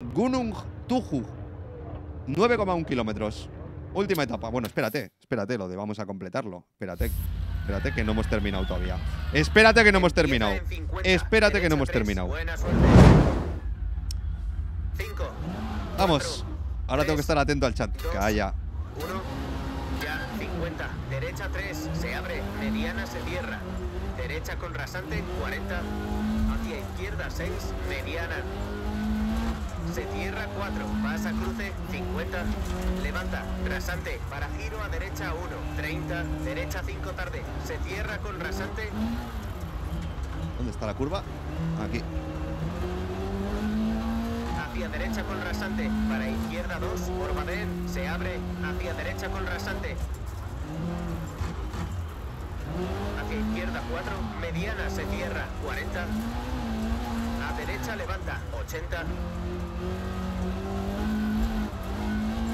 Gunung Tuju. 9,1 kilómetros. Última etapa. Bueno, espérate, espérate, lo de vamos a completarlo. Espérate, espérate que no hemos terminado todavía. Espérate que no hemos terminado. Espérate que no hemos terminado. Vamos. Ahora tengo que estar atento al chat. Calla. 1, ya, 50. Derecha 3, se abre. Mediana se cierra. Derecha con rasante, 40. Hacia izquierda 6, mediana. Se cierra 4, pasa cruce, 50. Levanta, rasante, para giro a derecha 1, 30. Derecha 5 tarde. Se cierra con rasante, ¿Dónde está la curva? Aquí. Hacia derecha con rasante. Para izquierda 2. Por Baden. Se abre. Hacia derecha con rasante. Hacia izquierda 4. Mediana se cierra. 40. A derecha levanta. 80.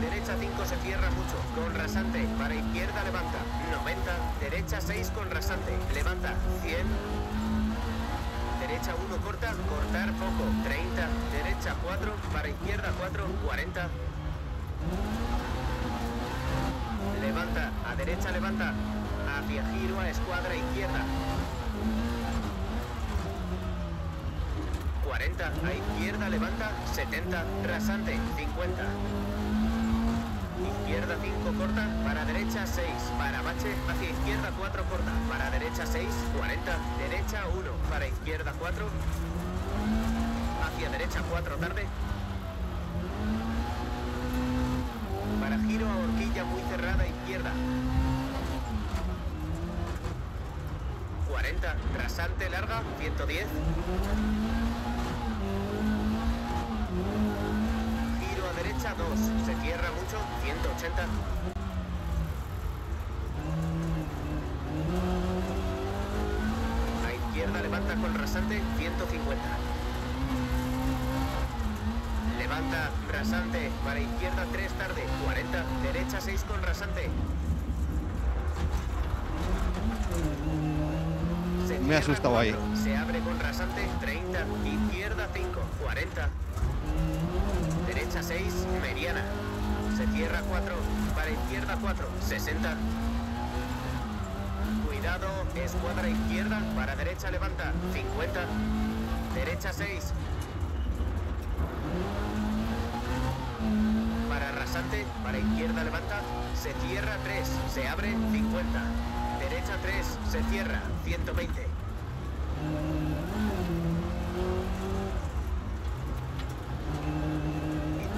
Derecha 5 se cierra mucho. Con rasante. Para izquierda levanta. 90. Derecha 6 con rasante. Levanta. 100. Derecha 1 corta, cortar poco, 30. Derecha 4, para izquierda 4, 40. Levanta, a derecha levanta. Hacia giro a escuadra izquierda. 40, a izquierda levanta, 70. Rasante, 50. Izquierda 5 corta, para derecha 6, para bache, hacia izquierda 4 corta, para derecha 6, 40, derecha 1, para izquierda 4, hacia derecha 4 tarde, para giro a horquilla muy cerrada izquierda, 40, rasante larga, 110, Giro a derecha 2, se cierra mucho, 180. A izquierda levanta con rasante, 150. Levanta, rasante, para izquierda 3 tarde, 40. Derecha 6 con rasante. Se Me cierra asustado ahí. 4, Se abre con rasante, 30. Izquierda 5, 40. Derecha 6, mediana. Se cierra 4, para izquierda 4, 60. Cuidado, escuadra izquierda, para derecha levanta, 50. Derecha 6. Para rasante, para izquierda levanta, se cierra 3, se abre 50. Derecha 3, se cierra, 120.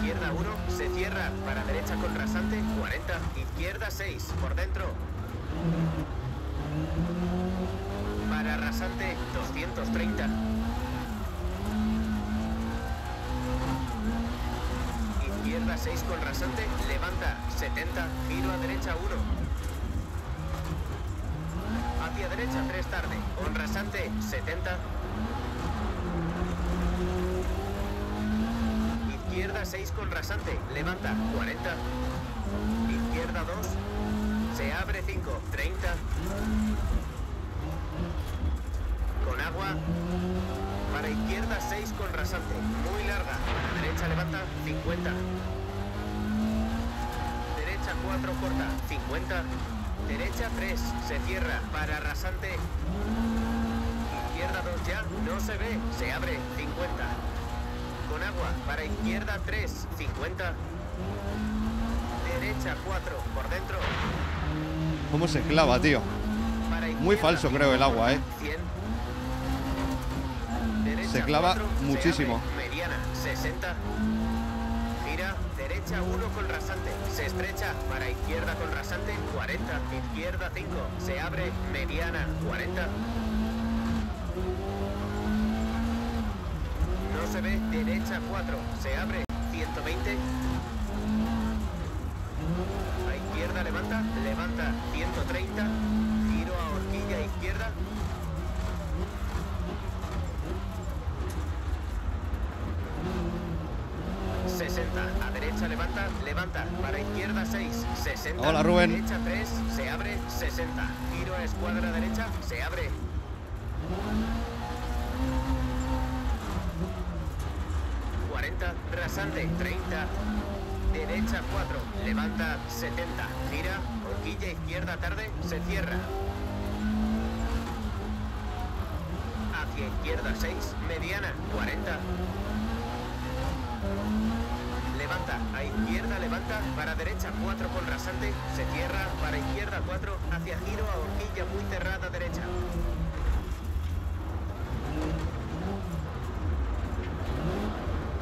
Izquierda 1, se cierra. Para derecha con rasante, 40. Izquierda 6, por dentro. Para rasante, 230. Izquierda 6 con rasante, levanta, 70. Giro a derecha 1. Hacia derecha 3 tarde, con rasante, 70. Izquierda 6 con rasante, levanta 40. Izquierda 2, se abre 5, 30. Con agua. Para izquierda 6 con rasante, muy larga. Derecha levanta 50. Derecha 4 corta, 50. Derecha 3, se cierra para rasante. Izquierda 2 ya, no se ve, se abre 50 con agua. Para izquierda 3, 50. Derecha 4, por dentro. ¿Cómo se clava, tío? Muy falso, creo, el agua, ¿eh? 100. Derecha Se clava 4, se muchísimo. abre, mediana, 60. Gira, derecha 1 con rasante. Se estrecha. Para izquierda con rasante, 40. Izquierda 5. Se abre, mediana, 40. Se ve, derecha 4. Se abre, 120. A izquierda levanta, levanta, 130. Giro a horquilla izquierda. A derecha levanta, levanta. Para izquierda 6, 60. Hola, Rubén. Derecha 3, se abre, 60. Giro a escuadra derecha, se abre. 40, rasante 30, derecha 4, levanta 70, gira, horquilla izquierda tarde, se cierra. Hacia izquierda 6, mediana 40. Levanta, a izquierda levanta, para derecha 4 con rasante, se cierra, para izquierda 4, hacia giro a horquilla muy cerrada derecha.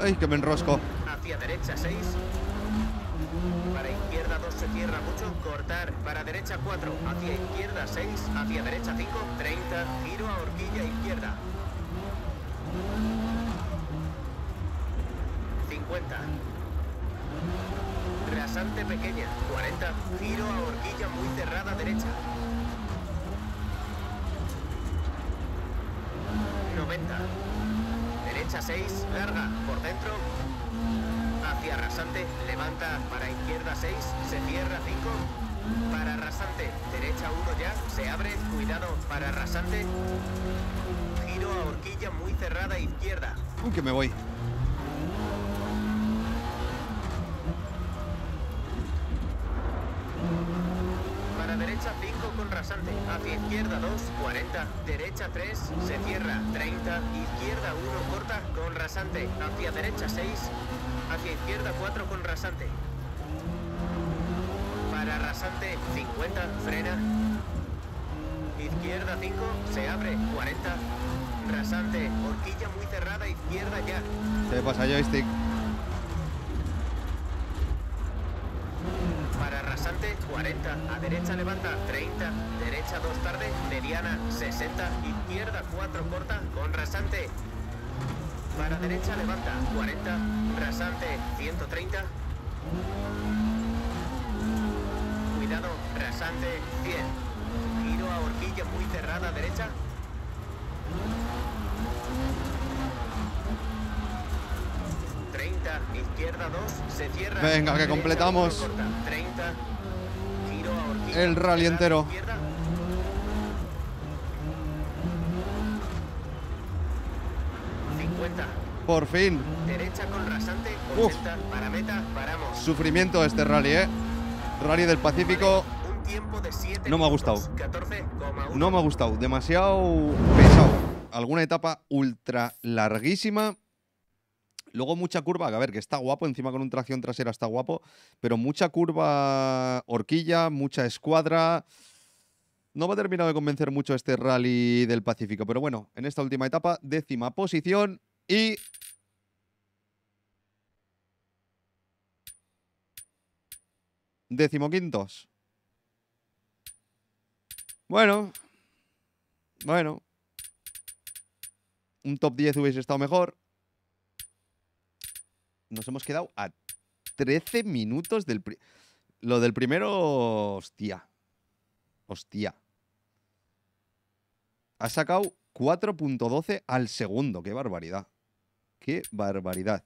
Ay, que me enrosco. Hacia derecha 6. Para izquierda 2 se cierra mucho. Cortar. Para derecha 4. Hacia izquierda 6. Hacia derecha 5. 30. Giro a horquilla izquierda. 50. Rasante pequeña. 40. Giro a horquilla muy cerrada derecha. 90. Derecha 6, larga, por dentro. Hacia rasante, levanta para izquierda 6, se cierra 5. Para rasante, derecha 1 ya, se abre, cuidado, para rasante. Giro a horquilla muy cerrada izquierda. Uy, que me voy. Para derecha 5 con rasante, hacia izquierda 2, 40, derecha 3, se cierra, 30, izquierda 1 corta con rasante, hacia derecha 6, hacia izquierda 4 con rasante. Para rasante 50, frena. Izquierda 5, se abre, 40. Rasante, horquilla muy cerrada, izquierda ya. ¿Qué pasa, joystick? Para rasante, 40. A derecha levanta, 30. Derecha 2 tarde, mediana, 60. Izquierda 4 corta, con rasante. Para derecha levanta, 40. Rasante, 130. Cuidado, rasante, 100. Giro a horquilla muy cerrada derecha. izquierda 2, se cierra. Venga, que completamos. cuatro, corta, 30, giro a horquilla, El rally entero. izquierda. 50, Por fin. derecha con rasante, Uf. 80, para meta, paramos. Sufrimiento este rally, ¿eh? Rally del Pacífico. Un tiempo de 7 No me ha gustado. 14,1. No me ha gustado. Demasiado pesado. Alguna etapa ultra larguísima. Luego mucha curva, a ver, que está guapo, encima con un tracción trasera está guapo, pero mucha curva horquilla, mucha escuadra. No me ha terminado de convencer mucho este rally del Pacífico, pero bueno, en esta última etapa, décima posición y... Decimoquintos. Bueno, bueno. Un top 10 hubiese estado mejor. Nos hemos quedado a 13 minutos del... Lo del primero... Hostia. Hostia. Ha sacado 4.12 al segundo. Qué barbaridad. Qué barbaridad.